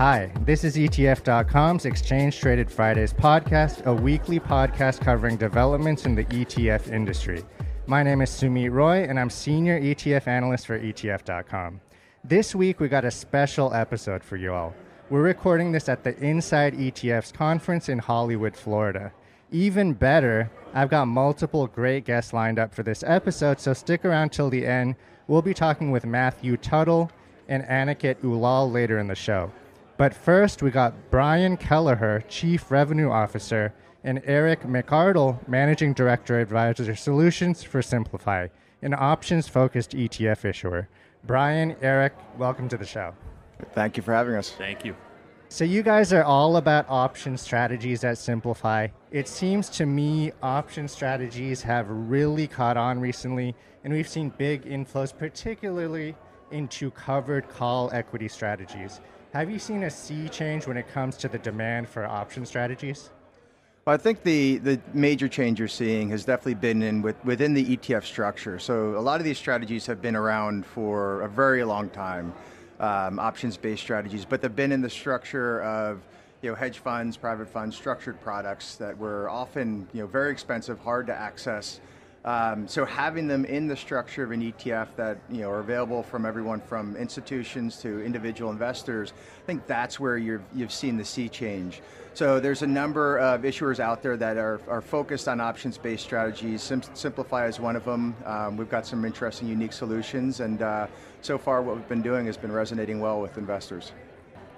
Hi, this is ETF.com's Exchange Traded Fridays podcast, a weekly podcast covering developments in the ETF industry. My name is Sumit Roy, and I'm Senior ETF Analyst for ETF.com. This week, we got a special episode for you all. We're recording this at the Inside ETFs conference in Hollywood, Florida. Even better, I've got multiple great guests lined up for this episode, so stick around till the end. We'll be talking with Matthew Tuttle and Aniket Ullal later in the show. But first, we got Brian Kelleher, Chief Revenue Officer, and Eric McArdle, Managing Director, Advisor Solutions for Simplify, an options focused ETF issuer. Brian, Eric, welcome to the show. Thank you for having us. Thank you. So, you guys are all about option strategies at Simplify. It seems to me option strategies have really caught on recently, and we've seen big inflows, particularly into covered call equity strategies. Have you seen a sea change when it comes to the demand for option strategies? Well, I think the, the major change you're seeing has definitely been in with, within the ETF structure. So a lot of these strategies have been around for a very long time um, options-based strategies, but they've been in the structure of you know, hedge funds, private funds, structured products that were often you know, very expensive, hard to access. Um, so having them in the structure of an ETF that you know are available from everyone from institutions to individual investors, I think that's where you have you've seen the sea change. So there's a number of issuers out there that are, are focused on options-based strategies. Sim- Simplify is one of them. Um, we've got some interesting, unique solutions, and uh, so far what we've been doing has been resonating well with investors.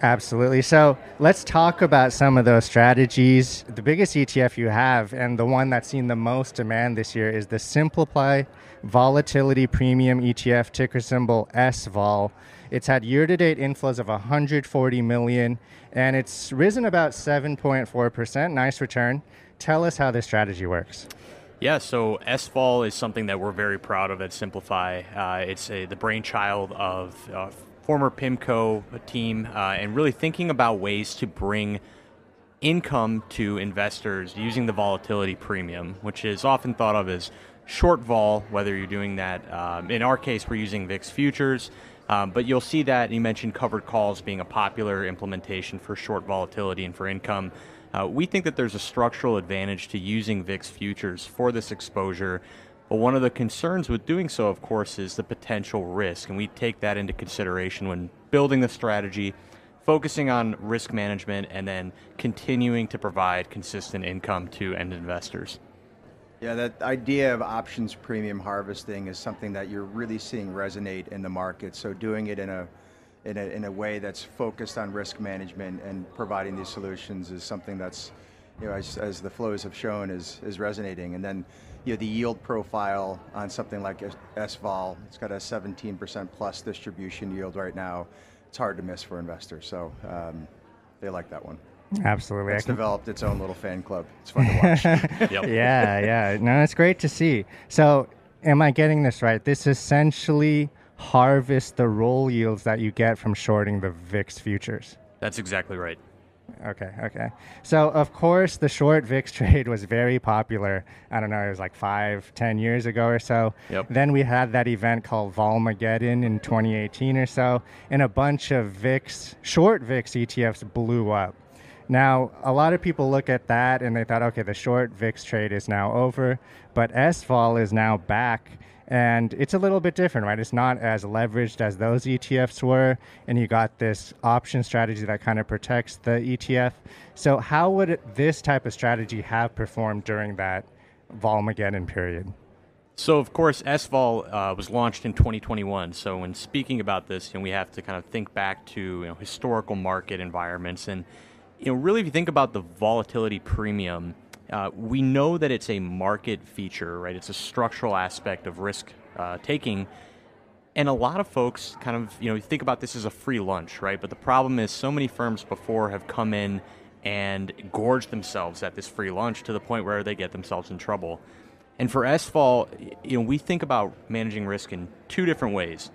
Absolutely. So let's talk about some of those strategies. The biggest ETF you have, and the one that's seen the most demand this year, is the Simplify Volatility Premium ETF, ticker symbol SVOL. It's had year to date inflows of 140 million, and it's risen about 7.4%. Nice return. Tell us how this strategy works. Yeah, so SVOL is something that we're very proud of at Simplify. Uh, it's a, the brainchild of uh, former PIMCO team uh, and really thinking about ways to bring income to investors using the volatility premium, which is often thought of as short vol, whether you're doing that. Um, in our case, we're using VIX futures. Um, but you'll see that you mentioned covered calls being a popular implementation for short volatility and for income. Uh, we think that there's a structural advantage to using VIX futures for this exposure. But one of the concerns with doing so, of course, is the potential risk. And we take that into consideration when building the strategy, focusing on risk management, and then continuing to provide consistent income to end investors. Yeah, that idea of options premium harvesting is something that you're really seeing resonate in the market. So doing it in a in a, in a way that's focused on risk management and providing these solutions is something that's, you know, as, as the flows have shown, is, is resonating. And then, you know, the yield profile on something like SVOL, it's got a 17% plus distribution yield right now. It's hard to miss for investors, so um, they like that one. Absolutely. It's developed its own little fan club. It's fun to watch. yep. Yeah, yeah. No, it's great to see. So, am I getting this right? This essentially harvests the roll yields that you get from shorting the VIX futures. That's exactly right. Okay, okay. So, of course, the short VIX trade was very popular. I don't know, it was like five, ten years ago or so. Yep. Then we had that event called Volmageddon in 2018 or so, and a bunch of VIX, short VIX ETFs blew up. Now, a lot of people look at that and they thought, okay, the short VIX trade is now over, but SVOL is now back. And it's a little bit different, right? It's not as leveraged as those ETFs were. And you got this option strategy that kind of protects the ETF. So, how would this type of strategy have performed during that Volmageddon period? So, of course, SVOL uh, was launched in 2021. So, when speaking about this, you know, we have to kind of think back to you know, historical market environments and you know, really, if you think about the volatility premium, uh, we know that it's a market feature, right? It's a structural aspect of risk uh, taking. And a lot of folks kind of, you know, think about this as a free lunch, right? But the problem is, so many firms before have come in and gorged themselves at this free lunch to the point where they get themselves in trouble. And for SVOL, you know, we think about managing risk in two different ways.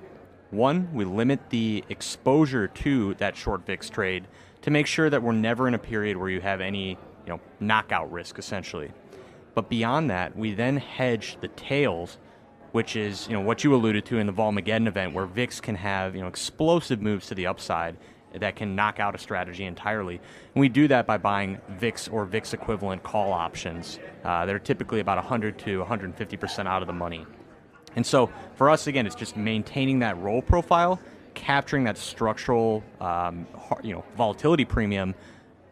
One, we limit the exposure to that short VIX trade to make sure that we're never in a period where you have any, you know, knockout risk essentially. But beyond that, we then hedge the tails, which is, you know, what you alluded to in the Volmageddon event where VIX can have, you know, explosive moves to the upside that can knock out a strategy entirely. And we do that by buying VIX or VIX equivalent call options uh, that are typically about 100 to 150% out of the money. And so for us, again, it's just maintaining that roll profile, capturing that structural um, you know, volatility premium,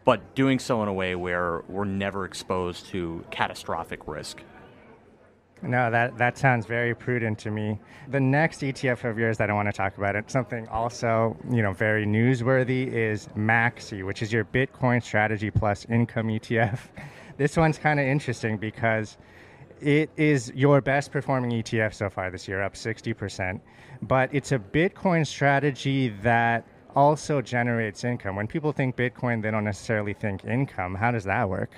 but doing so in a way where we're never exposed to catastrophic risk. No, that, that sounds very prudent to me. The next ETF of yours that I want to talk about, it's something also, you know, very newsworthy is Maxi, which is your Bitcoin strategy plus income ETF. This one's kind of interesting because it is your best performing ETF so far this year, up 60%. But it's a Bitcoin strategy that also generates income. When people think Bitcoin, they don't necessarily think income. How does that work?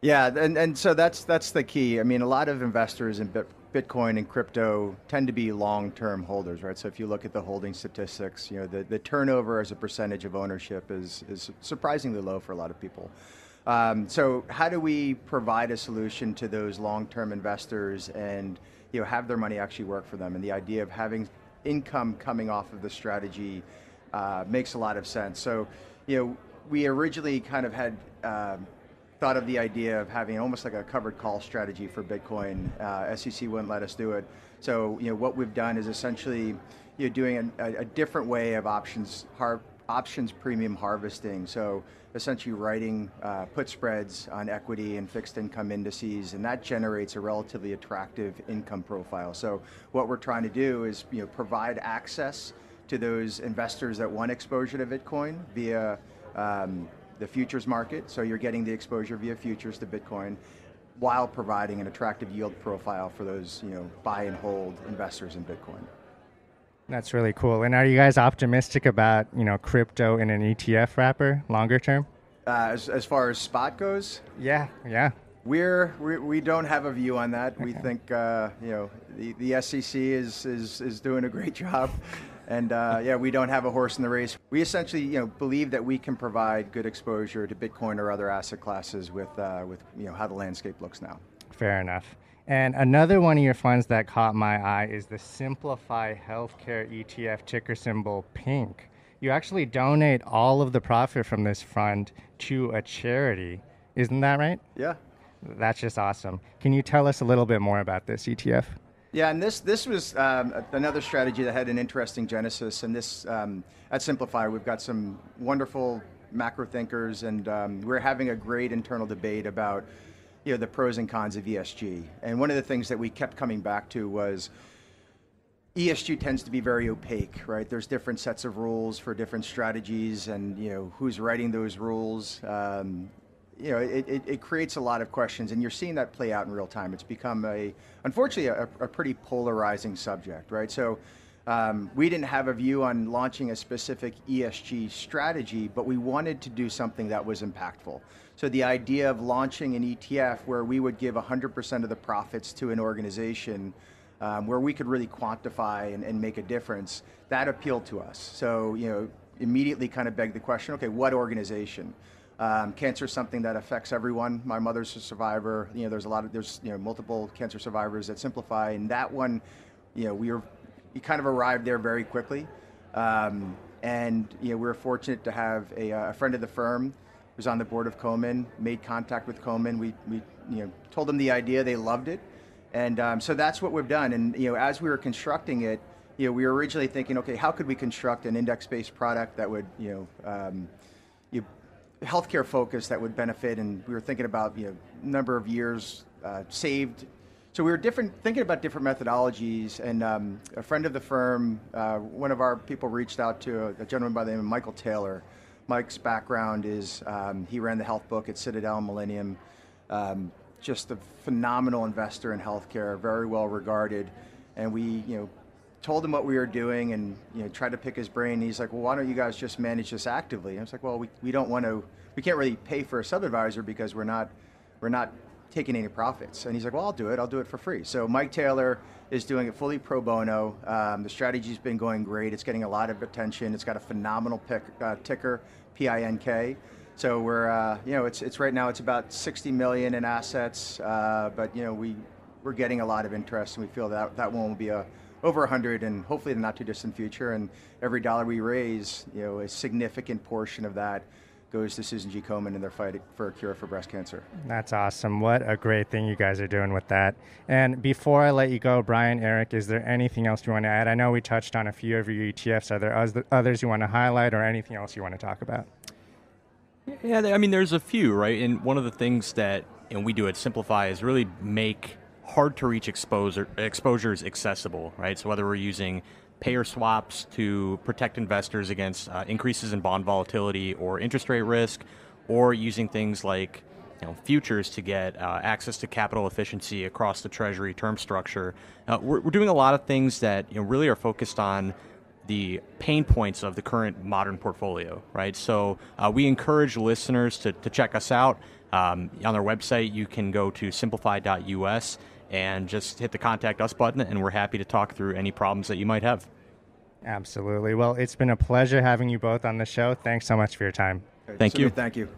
Yeah, and, and so that's that's the key. I mean, a lot of investors in Bitcoin and crypto tend to be long-term holders, right? So if you look at the holding statistics, you know, the, the turnover as a percentage of ownership is, is surprisingly low for a lot of people. Um, so how do we provide a solution to those long-term investors and you know have their money actually work for them? And the idea of having income coming off of the strategy uh, makes a lot of sense. So you know we originally kind of had um, thought of the idea of having almost like a covered call strategy for Bitcoin. Uh, SEC wouldn't let us do it. So you know what we've done is essentially you know doing a, a different way of options har- options premium harvesting. So essentially writing uh, put spreads on equity and fixed income indices, and that generates a relatively attractive income profile. So what we're trying to do is you know provide access to those investors that want exposure to Bitcoin via um, the futures market, so you're getting the exposure via futures to Bitcoin while providing an attractive yield profile for those you know buy and hold investors in Bitcoin. That's really cool. And are you guys optimistic about you know crypto in an ETF wrapper longer term? Uh, as, as far as spot goes, yeah, yeah. We're, we, we don't have a view on that. Okay. We think uh, you know the, the SEC is, is is doing a great job. And uh, yeah, we don't have a horse in the race. We essentially, you know, believe that we can provide good exposure to Bitcoin or other asset classes with, uh, with you know, how the landscape looks now. Fair enough. And another one of your funds that caught my eye is the Simplify Healthcare ETF ticker symbol PINK. You actually donate all of the profit from this fund to a charity. Isn't that right? Yeah. That's just awesome. Can you tell us a little bit more about this ETF? Yeah, and this this was um, another strategy that had an interesting genesis. And this um, at Simplify, we've got some wonderful macro thinkers, and um, we're having a great internal debate about you know the pros and cons of ESG. And one of the things that we kept coming back to was. ESG tends to be very opaque, right? There's different sets of rules for different strategies, and you know who's writing those rules. Um, you know, it, it, it, creates a lot of questions, and you're seeing that play out in real time. It's become a, unfortunately, a, a pretty polarizing subject, right? So um, we didn't have a view on launching a specific ESG strategy, but we wanted to do something that was impactful. So the idea of launching an ETF where we would give 100% of the profits to an organization um, where we could really quantify and, and make a difference, that appealed to us. So, you know, immediately kind of begged the question, okay, what organization? Um, cancer is something that affects everyone. My mother's a survivor. You know, there's a lot of there's you know multiple cancer survivors that simplify, and that one, you know, we were we kind of arrived there very quickly, um, and you know we were fortunate to have a, a friend of the firm who's on the board of Komen, made contact with Komen. We we you know told them the idea, they loved it, and um, so that's what we've done. And you know, as we were constructing it, you know, we were originally thinking, okay, how could we construct an index-based product that would you know um, healthcare focus that would benefit, and we were thinking about you know number of years uh, saved. So we were different, thinking about different methodologies, and um, a friend of the firm, uh, one of our people reached out to a, a, gentleman by the name of Michael Taylor. Mike's background is um, he ran the health book at Citadel Millennium, um, just a phenomenal investor in healthcare, very well regarded, and we you know told him what we were doing and you know tried to pick his brain. He's like, well, why don't you guys just manage this actively? And I was like, well, we, we don't want to, we can't really pay for a sub advisor because we're not we're not taking any profits. And he's like, well, I'll do it. I'll do it for free. So Mike Taylor is doing it fully pro bono. Um, the strategy's been going great. It's getting a lot of attention. It's got a phenomenal pick, uh, ticker, PINK. So we're, uh, you know, it's, it's right now it's about 60 million in assets, uh, but you know we we're getting a lot of interest, and we feel that that one will be a over 100, and hopefully in the not too distant future. And every dollar we raise, you know, a significant portion of that goes to Susan G. Komen in their fight for a cure for breast cancer. That's awesome. What a great thing you guys are doing with that. And before I let you go, Brian, Eric, is there anything else you want to add? I know we touched on a few of your ETFs. Are there others you want to highlight or anything else you want to talk about? Yeah, I mean, there's a few, right? And one of the things that and we do at Simplify is really make hard to reach exposure, exposures accessible, right? So whether we're using payer swaps to protect investors against uh, increases in bond volatility or interest rate risk, or using things like you know, futures to get uh, access to capital efficiency across the Treasury term structure. Uh, we're, we're, doing a lot of things that you know, really are focused on the pain points of the current modern portfolio, right? So uh, we encourage listeners to, to check us out. Um, on our website, you can go to simplify.us and just hit the contact us button, and we're happy to talk through any problems that you might have. Absolutely. Well, it's been a pleasure having you both on the show. Thanks so much for your time. Thank you. Thank you.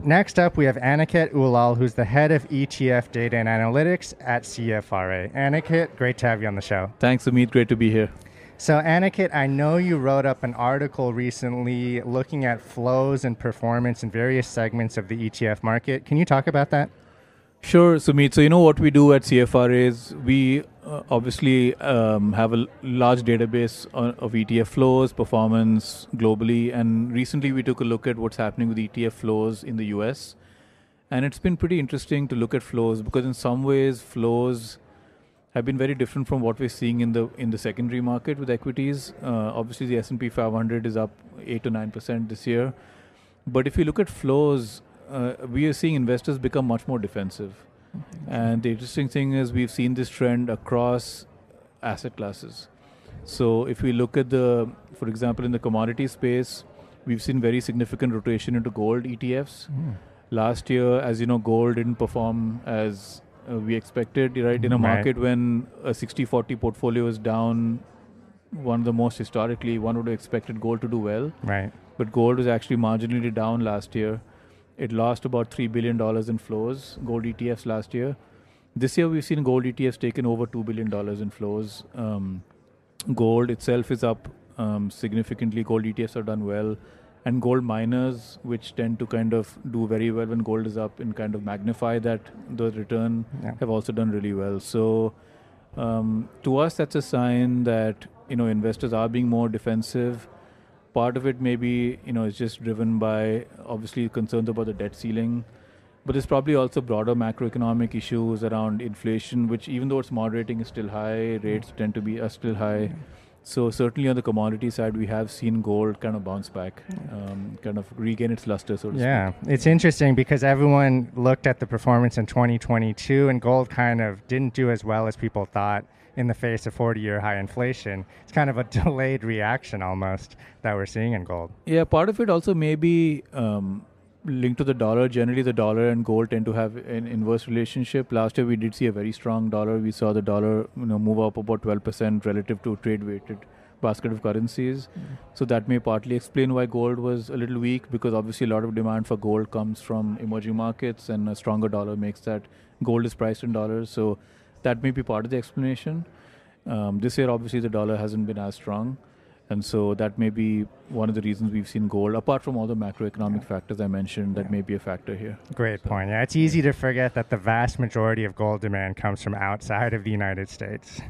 Next up, we have Aniket Ullal, who's the head of ETF data and analytics at CFRA. Aniket, great to have you on the show. Thanks, Amit. Great to be here. So, Aniket, I know you wrote up an article recently looking at flows and performance in various segments of the ETF market. Can you talk about that? Sure, Sumit. So, you know what we do at CFR is we uh, obviously um, have a large database of ETF flows, performance globally, and recently we took a look at what's happening with ETF flows in the US. And it's been pretty interesting to look at flows because, in some ways, flows have been very different from what we're seeing in the in the secondary market with equities. Uh, obviously, the S and P 500 is up eight to nine percent this year, but if you look at flows uh, we are seeing investors become much more defensive. Mm-hmm. And the interesting thing is we've seen this trend across asset classes. So if we look at the, for example, in the commodity space, we've seen very significant rotation into gold ETFs. Mm. Last year, as you know, gold didn't perform as uh, we expected, right? In a market right. when a 60 40 portfolio is down, one of the most historically, one would have expected gold to do well. Right. But gold was actually marginally down last year. It lost about $3 billion in flows, gold ETFs last year. This year, we've seen gold ETFs taken over $2 billion in flows. Um, gold itself is up um, significantly. Gold ETFs have done well. And gold miners, which tend to kind of do very well when gold is up and kind of magnify that the return, yeah. have also done really well. So, um, to us, that's a sign that you know investors are being more defensive part of it maybe you know is just driven by obviously concerns about the debt ceiling but there's probably also broader macroeconomic issues around inflation which even though it's moderating is still high. Rates tend to be are still high. So certainly on the commodity side we have seen gold kind of bounce back um, kind of regain its luster so to yeah speak. it's interesting because everyone looked at the performance in 2022 and gold kind of didn't do as well as people thought in the face of 40 year high inflation. It's kind of a delayed reaction almost that we're seeing in gold. Yeah, part of it also may be um, linked to the dollar. Generally, the dollar and gold tend to have an inverse relationship. Last year, we did see a very strong dollar. We saw the dollar you know, move up about 12% relative to trade weighted basket of currencies. Mm-hmm. So that may partly explain why gold was a little weak because obviously a lot of demand for gold comes from emerging markets and a stronger dollar makes that gold is priced in dollars. So that may be part of the explanation. Um, this year, obviously, the dollar hasn't been as strong. And so that may be one of the reasons we've seen gold, apart from all the macroeconomic yeah. factors I mentioned, that yeah. may be a factor here. Great so. point. Yeah, it's easy to forget that the vast majority of gold demand comes from outside of the United States.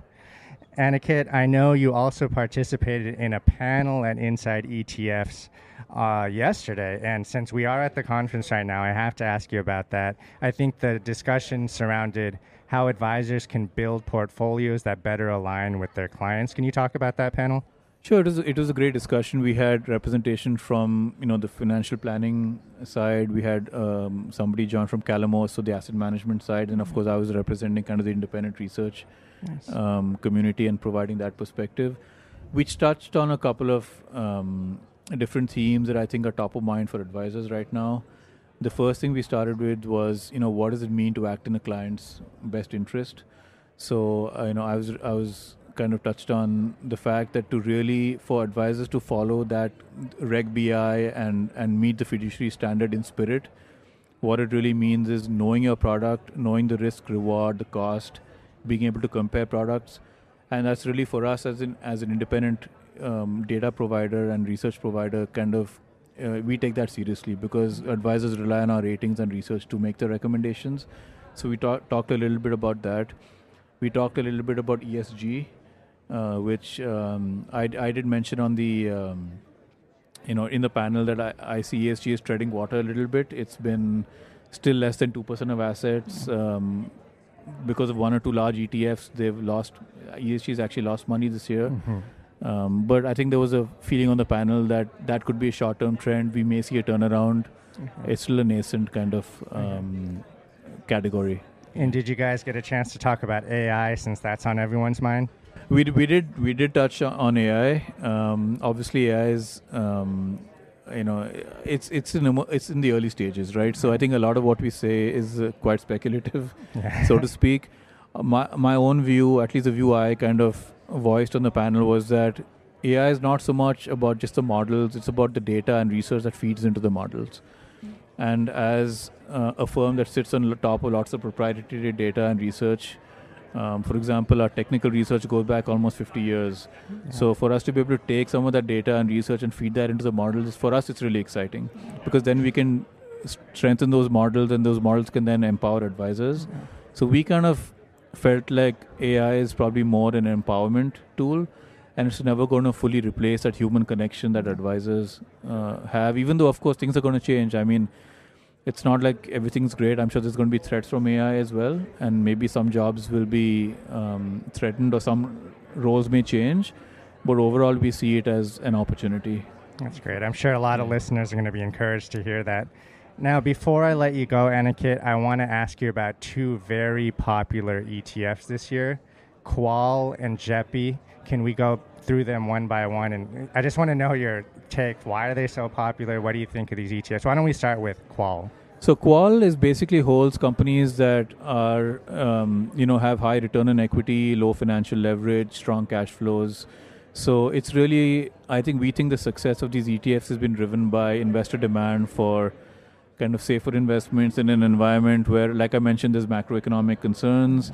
Aniket, I know you also participated in a panel at Inside ETFs uh, yesterday. And since we are at the conference right now, I have to ask you about that. I think the discussion surrounded how advisors can build portfolios that better align with their clients. Can you talk about that panel? Sure, it was, it was a great discussion. We had representation from you know the financial planning side. We had um, somebody join from Calamos, so the asset management side, and of course I was representing kind of the independent research nice. um, community and providing that perspective, which touched on a couple of um, different themes that I think are top of mind for advisors right now the first thing we started with was you know what does it mean to act in a client's best interest so uh, you know i was i was kind of touched on the fact that to really for advisors to follow that reg bi and and meet the fiduciary standard in spirit what it really means is knowing your product knowing the risk reward the cost being able to compare products and that's really for us as an as an independent um, data provider and research provider. Kind of, uh, we take that seriously because advisors rely on our ratings and research to make the recommendations. So we talk, talked a little bit about that. We talked a little bit about ESG, uh, which um, I, I did mention on the um, you know in the panel that I, I see ESG is treading water a little bit. It's been still less than two percent of assets. Um, because of one or two large ETFs, they've lost. ESG has actually lost money this year. Mm-hmm. Um, but I think there was a feeling on the panel that that could be a short-term trend. We may see a turnaround. Mm-hmm. It's still a nascent kind of um, category. And did you guys get a chance to talk about AI since that's on everyone's mind? We, d- we did we did touch on- AI. Um, obviously, AI is um, you know it's it's in it's in the early stages, right? So I think a lot of what we say is uh, quite speculative, Yeah. so to speak. Uh, my my own view, at least the view I kind of voiced on the panel, was that AI is not so much about just the models; it's about the data and research that feeds into the models. And as uh, a firm that sits on top of lots of proprietary data and research, um, for example, our technical research goes back almost 50 years. So for us to be able to take some of that data and research and feed that into the models, for us it's really exciting because then we can strengthen those models and those models can then empower advisors. So we kind of felt like AI is probably more an empowerment tool and it's never going to fully replace that human connection that advisors uh, have, even though, of course, things are going to change. I mean, it's not like everything's great. I'm sure there's going to be threats from AI as well, and maybe some jobs will be um, threatened or some roles may change. But overall, we see it as an opportunity. That's great. I'm sure a lot of listeners are going to be encouraged to hear that. Now, before I let you go, Aniket, I want to ask you about two very popular ETFs this year Qual and JEPI. Can we go through them one by one? And I just want to know your take. Why are they so popular? What do you think of these ETFs? Why don't we start with Qual? So Qual is basically holds companies that are, um, you know, have high return on equity, low financial leverage, strong cash flows. So it's really, I think we think the success of these ETFs has been driven by investor demand for kind of safer investments in an environment where, like I mentioned, there's macroeconomic concerns,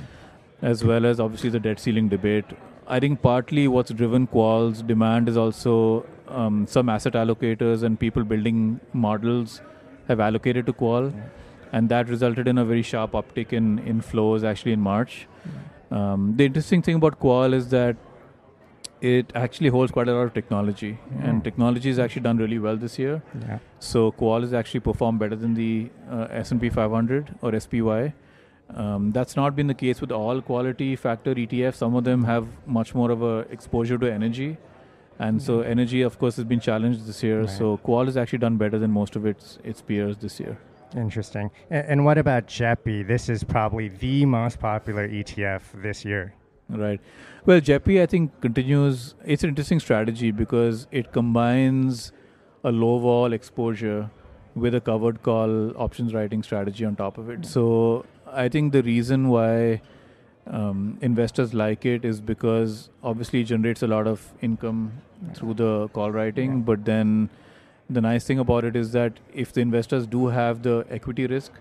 as well as obviously the debt ceiling debate. I think partly what's driven Qual's demand is also um, some asset allocators and people building models have allocated to Qual, and that resulted in a very sharp uptick in, in flows actually in March. Um, the interesting thing about Qual is that it actually holds quite a lot of technology, and Mm. technology has actually done really well this year. Yeah. So Qual has actually performed better than the uh, S&P 500 or SPY. Um, that's not been the case with all quality factor ETFs. Some of them have much more of a exposure to energy, and so energy, of course, has been challenged this year. Right. So Qual has actually done better than most of its its peers this year. Interesting. A- And what about JEPI? This is probably the most popular ETF this year. Right. Well, JEPI, I think, continues. It's an interesting strategy because it combines a low vol exposure with a covered call options writing strategy on top of it. So I think the reason why um, investors like it is because obviously it generates a lot of income through the call writing, Yeah. but then the nice thing about it is that if the investors do have the equity risk,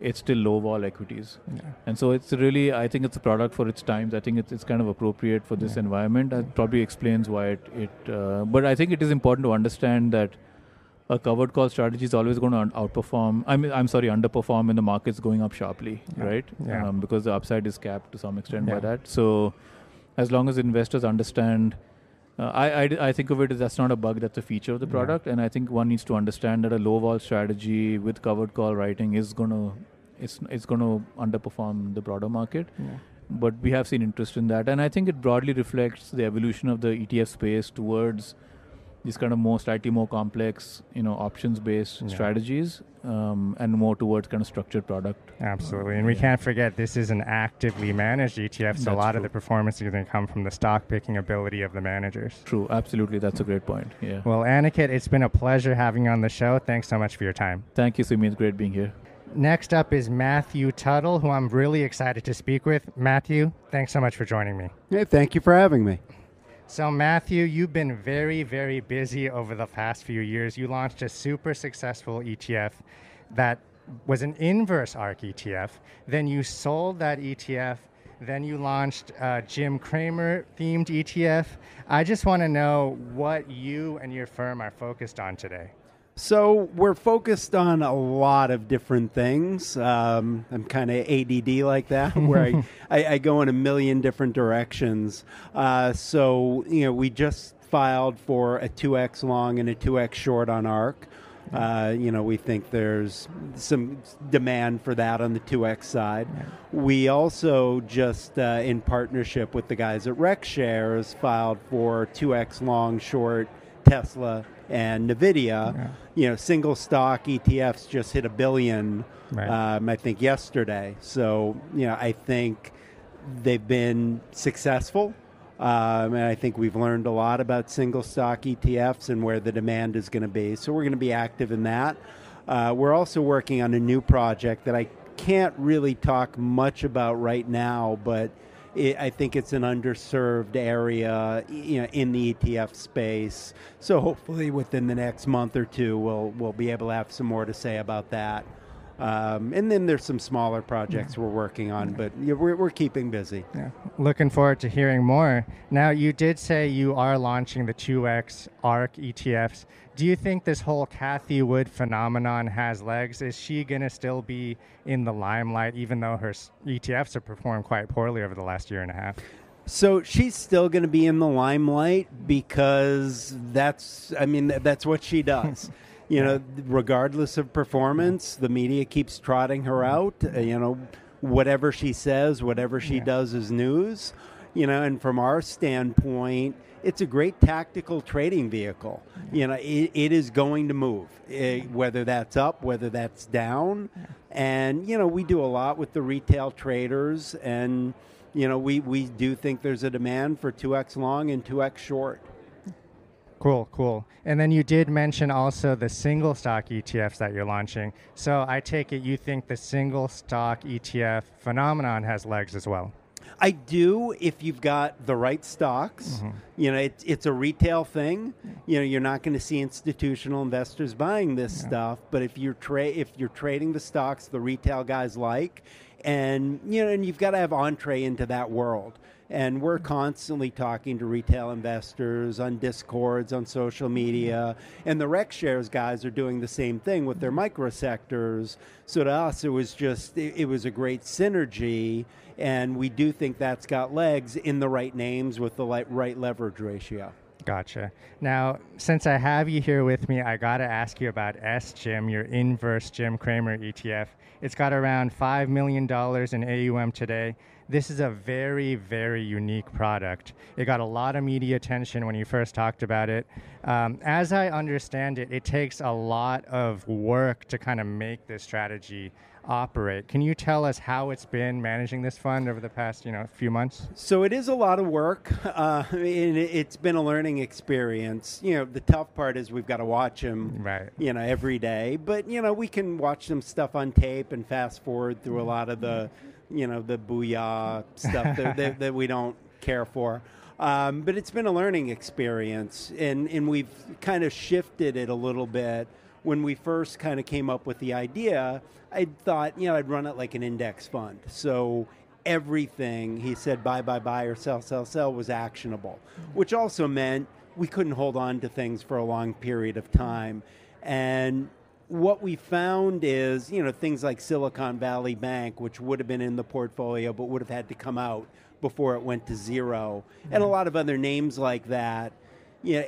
it's still low vol equities. Yeah. And so it's really, I think it's a product for its times. I think it's, it's kind of appropriate for this Yeah. environment. That probably explains why it, it uh, but I think it is important to understand that a covered call strategy is always going to outperform, I mean, I'm sorry, underperform when the market's going up sharply, Yeah. right? Yeah. Um, because the upside is capped to some extent by that. So as long as investors understand, uh, I, I, I think of it as that's not a bug, that's a feature of the Yeah. product. And I think one needs to understand that a low vol strategy with covered call writing is going to it's it's going to underperform the broader market. Yeah. But we have seen interest in that, and I think it broadly reflects the evolution of the ETF space towards these kind of more slightly more complex, you know, options-based Yeah. strategies, um, and more towards kind of structured product. Absolutely. And we Yeah. can't forget this is an actively managed ETF, so a That's lot of the performance is going to come from the stock picking ability of the managers. True, absolutely, that's a great point. Yeah. Well, Aniket, it's been a pleasure having you on the show. Thanks so much for your time. Thank you, Simi. It's great being here. Next up is Matthew Tuttle, who I'm really excited to speak with. Matthew, thanks so much for joining me. Hey, thank you for having me. So, Matthew, you've been very, very busy over the past few years. You launched a super successful ETF that was an inverse ARK ETF. Then you sold that ETF Then you launched a Jim Cramer themed ETF. I just want to know what you and your firm are focused on today. So we're focused on a lot of different things. Um, I'm kind of ADD like that, where I, I, I, go in a million different directions. Uh, so you know, we just filed for a 2x long and a 2x short on ARK. Uh, you know, we think there's some demand for that on the 2X side. Yeah. We also just, uh, in partnership with the guys at RexShares, filed for 2X long, short Tesla and Nvidia. Yeah. You know, single stock ETFs just hit a billion, right. um, I think, yesterday. So, you know, I think they've been successful. Um, and I think we've learned a lot about single stock ETFs and where the demand is going to be. So we're going to be active in that. Uh, we're also working on a new project that I can't really talk much about right now, but it, I think it's an underserved area you know, in the ETF space. So hopefully within the next month or two, we'll we'll be able to have some more to say about that. Um, and then there's some smaller projects yeah. we're working on, but yeah, we're, we're keeping busy. Yeah. Looking forward to hearing more. Now, you did say you are launching the 2X ARK ETFs. Do you think this whole Cathie Wood phenomenon has legs? Is she going to still be in the limelight, even though her ETFs have performed quite poorly over the last year and a half? So she's still going to be in the limelight because that's, I mean, that's what she does. you know, regardless of performance, the media keeps trotting her mm-hmm. out. Uh, you know, whatever she says, whatever she yeah. does is news. You know, and from our standpoint, it's a great tactical trading vehicle. You know, it, it is going to move, it, eh, whether that's up, whether that's down. And, you know, we do a lot with the retail traders, and, you know, we, we do think there's a demand for 2x long and 2x short. Cool, cool. And then you did mention also the single stock ETFs that you're launching. So I take it you think the single stock ETF phenomenon has legs as well. I do if you've got the right stocks. Mm-hmm. You know, it, it's a retail thing. You know, you're not going to see institutional investors buying this yeah. stuff. But if you're tra- if you're trading the stocks the retail guys like, and you know, and you've got to have entree into that world. And we're constantly talking to retail investors on discords, on social media. And the RexShares guys are doing the same thing with their microsectors. So to us, it was just, it, it was a great synergy. And we do think that's got legs in the right names with the right leverage ratio. Gotcha. Now, since I have you here with me, I got to ask you about SJIM, your inverse Jim Cramer ETF. It's got around $5 million in AUM today. This is a very, very unique product. It got a lot of media attention when you first talked about it. Um, as I understand it, it takes a lot of work to kind of make this strategy operate. Can you tell us how it's been managing this fund over the past, you know, a few months? So it is a lot of work. Uh, it's been a learning experience. You know, the tough part is we've got to watch them, right. you know, every day. But you know, we can watch them stuff on tape and fast forward through a lot of the, you know, the booyah stuff that, that, that we don't care for. Um, but it's been a learning experience, and, and we've kind of shifted it a little bit when we first kind of came up with the idea, I thought, you know, I'd run it like an index fund. So everything he said buy, buy, buy, or sell, sell, sell was actionable, which also meant we couldn't hold on to things for a long period of time. And what we found is, you know, things like Silicon Valley Bank, which would have been in the portfolio but would have had to come out before it went to 0 mm-hmm. and a lot of other names like that you know,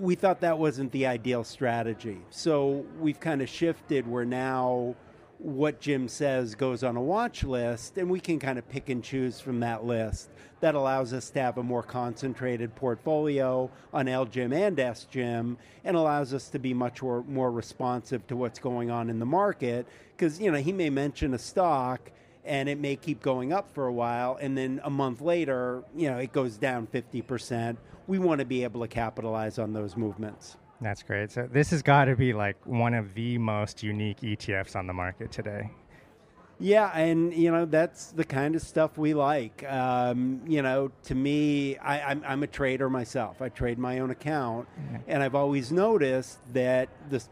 we thought that wasn't the ideal strategy. So we've kind of shifted where now what Jim says goes on a watch list, and we can kind of pick and choose from that list. That allows us to have a more concentrated portfolio on LJIM and SJIM, and allows us to be much more, more responsive to what's going on in the market. Because you know he may mention a stock, and it may keep going up for a while, and then a month later, you know, it goes down fifty percent we want to be able to capitalize on those movements. That's great. So this has got to be like one of the most unique ETFs on the market today. Yeah, and you know that's the kind of stuff we like. Um, you know, to me, I, am I'm, I'm a trader myself. I trade my own account, mm-hmm. and I've always noticed that the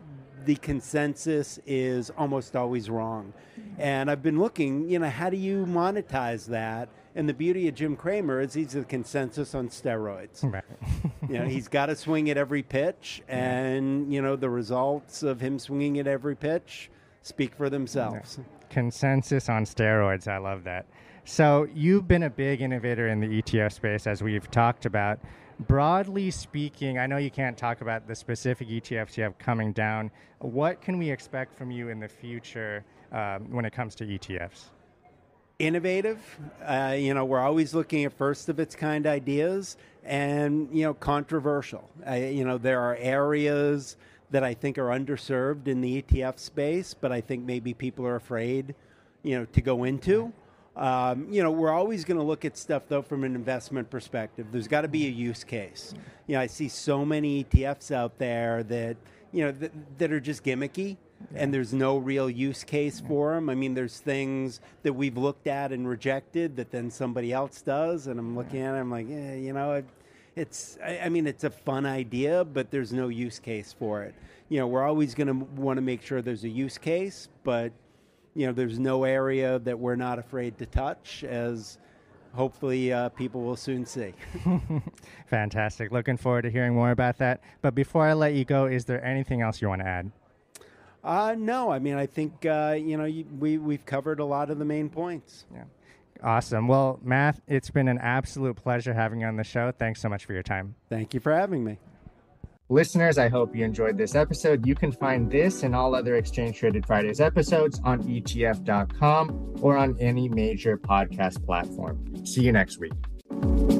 the consensus is almost always wrong. And I've been looking, you know, how do you monetize that? And the beauty of Jim Cramer is he's the consensus on steroids. Right. you know, he's got to swing at every pitch, and you know the results of him swinging at every pitch speak for themselves. Consensus on steroids. I love that. So you've been a big innovator in the ETF space, as we've talked about. Broadly speaking, I know you can't talk about the specific ETFs you have coming down. What can we expect from you in the future um, when it comes to ETFs? Innovative. Uh, you know, we're always looking at first of its kind ideas and, you know, controversial. Uh, you know, there are areas that I think are underserved in the ETF space, but I think maybe people are afraid, you know, to go into. Um, you know, we're always going to look at stuff though from an investment perspective. There's got to be a use case. You know, I see so many ETFs out there that you know that, that are just gimmicky. And there's no real use case for them. I mean, there's things that we've looked at and rejected that then somebody else does, and I'm looking at it, I'm like, yeah, you know, it's I, I, mean it's a fun idea but there's no use case for it. You know we're always going to want to make sure there's a use case but you know there's no area that we're not afraid to touch as hopefully uh, people will soon see. Fantastic. Looking forward to hearing more about that. But before i let you go is there anything else you want to add uh, no, I mean I think uh, you know we we've covered a lot of the main points. Yeah. Awesome. Well, Matt, it's been an absolute pleasure having you on the show. Thanks so much for your time. Thank you for having me. Listeners, I hope you enjoyed this episode. You can find this and all other Exchange Traded Fridays episodes on ETF.com or on any major podcast platform. See you next week.